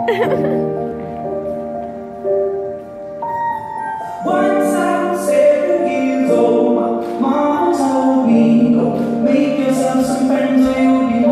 Once I was seven years old, my told me, make yourself some friends you'll the